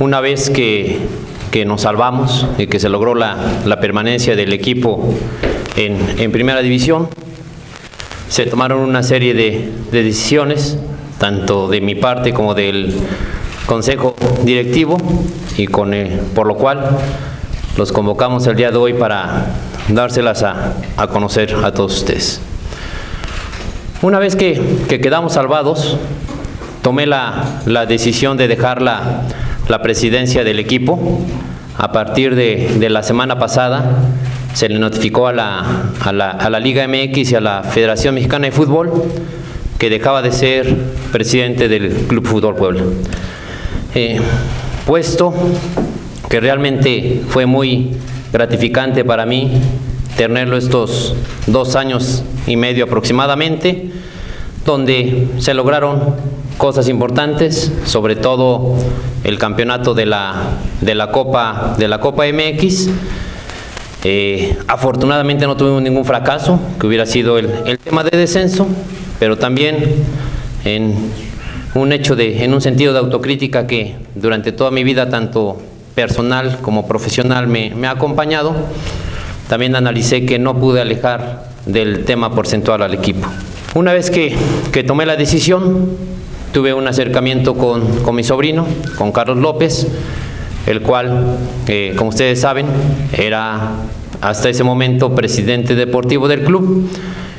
una vez que, que nos salvamos y que se logró la, la permanencia del equipo en, en, primera división, se tomaron una serie de, de decisiones, tanto de mi parte como del consejo directivo, y con, eh, por lo cual los convocamos el día de hoy para dárselas a, a conocer a todos ustedes. Una vez que, que quedamos salvados, tomé la, la decisión de dejar la, la, presidencia del equipo. A partir de, la semana pasada se le notificó a la, Liga MX y a la Federación Mexicana de Fútbol que dejaba de ser presidente del Club Fútbol Puebla. Eh, puesto que realmente fue muy gratificante para mí tenerlo estos dos años y medio aproximadamente, donde se lograron cosas importantes, sobre todo el campeonato de la, de la, Copa, de la Copa MX. Eh, afortunadamente no tuvimos ningún fracaso, que hubiera sido el, el tema de descenso, pero también en un hecho de, en un sentido de autocrítica que durante toda mi vida, tanto personal como profesional, me, me ha acompañado, también analicé que no pude alejar del tema porcentual al equipo. Una vez que, que tomé la decisión, tuve un acercamiento con, con, mi sobrino, con Carlos López, el cual, eh, como ustedes saben, era hasta ese momento presidente deportivo del club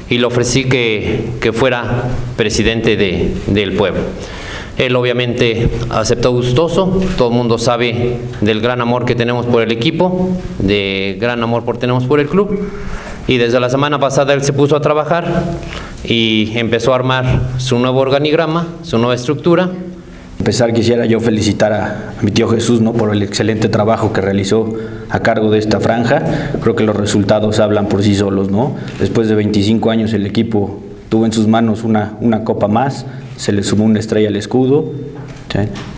y le ofrecí que, que fuera presidente de, del pueblo. Él obviamente aceptó gustoso, todo el mundo sabe del gran amor que tenemos por el equipo, de gran amor que tenemos por el club, y desde la semana pasada él se puso a trabajar y empezó a armar su nuevo organigrama, su nueva estructura, Empezar quisiera yo felicitar a, mi tío Jesús ¿no? por el excelente trabajo que realizó a cargo de esta franja. Creo que los resultados hablan por sí solos. ¿no? Después de 25 años el equipo tuvo en sus manos una, una copa más, se le sumó una estrella al escudo.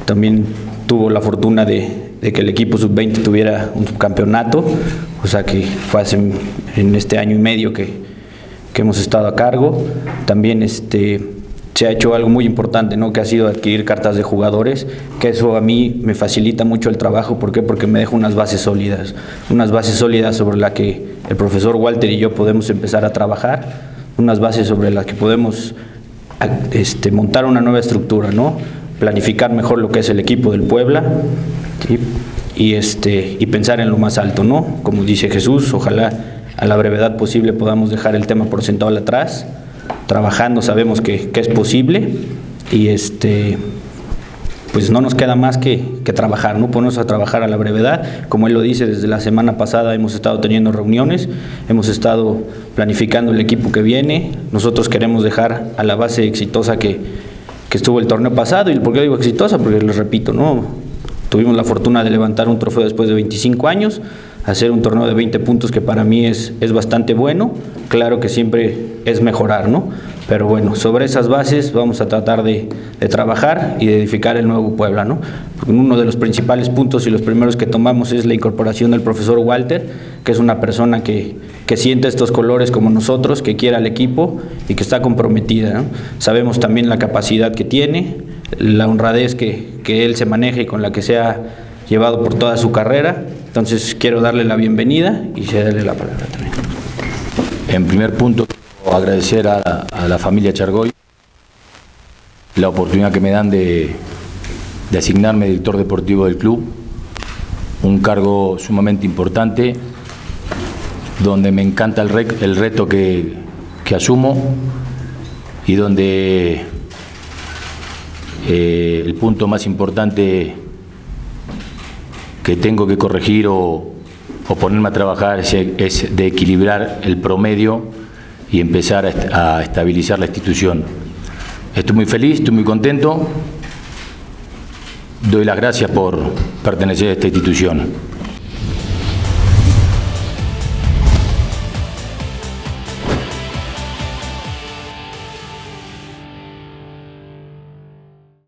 También tuvo la fortuna de, de que el equipo sub-20 tuviera un subcampeonato, o sea que fue hace, en este año y medio que, que hemos estado a cargo. También este, se ha hecho algo muy importante, ¿no? que ha sido adquirir cartas de jugadores, que eso a mí me facilita mucho el trabajo, ¿por qué? Porque me deja unas bases sólidas, unas bases sólidas sobre las que el profesor Walter y yo podemos empezar a trabajar, unas bases sobre las que podemos este, montar una nueva estructura, ¿no? planificar mejor lo que es el equipo del Puebla ¿sí? y, este, y pensar en lo más alto, ¿no? como dice Jesús, ojalá a la brevedad posible podamos dejar el tema porcentual atrás, trabajando, sabemos que, que, es posible y este pues no nos queda más que, que, trabajar, no ponernos a trabajar a la brevedad, como él lo dice, desde la semana pasada hemos estado teniendo reuniones, hemos estado planificando el equipo que viene, nosotros queremos dejar a la base exitosa que, que estuvo el torneo pasado, y por qué digo exitosa, porque les repito, no tuvimos la fortuna de levantar un trofeo después de 25 años, hacer un torneo de 20 puntos que para mí es, es bastante bueno, claro que siempre es mejorar, ¿no? Pero bueno, sobre esas bases vamos a tratar de, de trabajar y de edificar el nuevo Puebla, ¿no? Uno de los principales puntos y los primeros que tomamos es la incorporación del profesor Walter, que es una persona que, que siente estos colores como nosotros, que quiere al equipo y que está comprometida, ¿no? Sabemos también la capacidad que tiene, la honradez que, que él se maneja y con la que se ha llevado por toda su carrera. Entonces quiero darle la bienvenida y cederle la palabra también. En primer punto, agradecer a, la familia Chargoy la oportunidad que me dan de, de, asignarme director deportivo del club, un cargo sumamente importante, donde me encanta el, re, el reto que, que, asumo y donde eh, el punto más importante que tengo que corregir o, ponerme a trabajar es, de equilibrar el promedio y empezar a estabilizar la institución. Estoy muy feliz, estoy muy contento. Doy las gracias por pertenecer a esta institución.